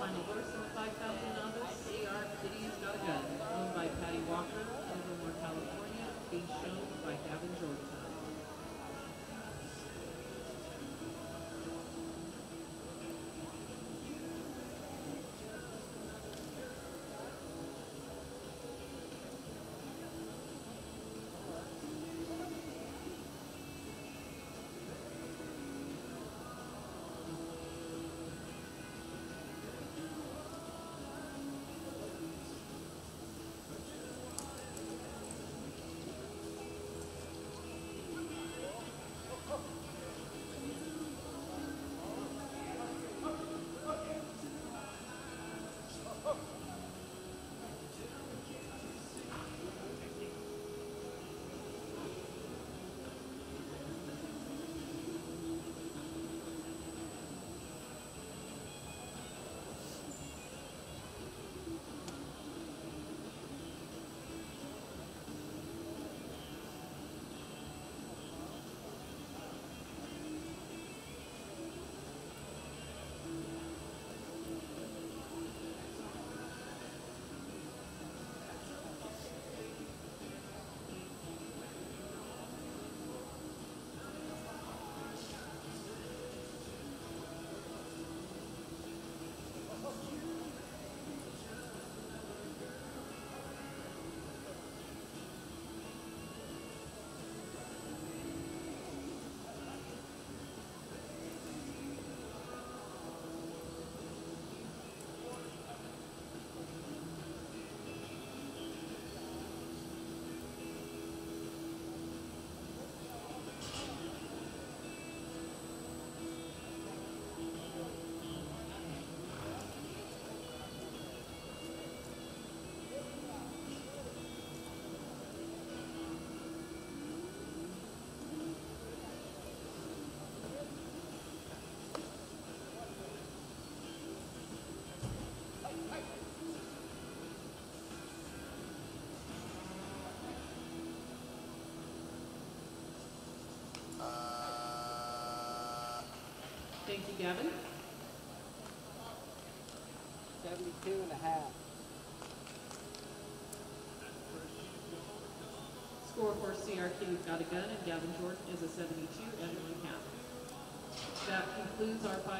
final verse on 5,000. Thank you, Gavin. Seventy-two and a half. Score for CR Kittys Gotta Gun and Gavin Jordan is a seventy-two and one half. That concludes our five.